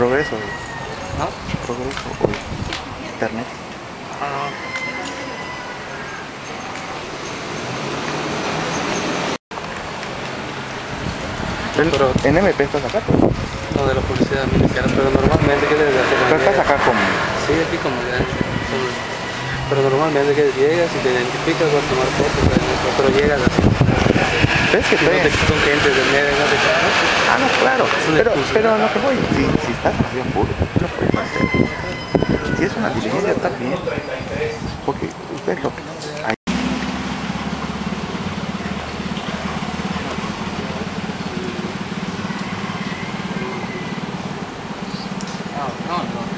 Progreso. ¿Ah? Progreso internet. Ah. Pero, en MP estás acá. No, de la publicidad militar, pero normalmente que desde hace Pero estás acá como. Sí, aquí como ya. Pero normalmente que llegas y te identificas, vas a tomar fotos, pero llegas así. ¿Ves que si no te son clientes del medio, no te? Ah, no, claro. Pero, pero no te voy, si, si estás en función puedes hacer. Si es una diligencia, está bien. Porque usted lo que... No, no, no.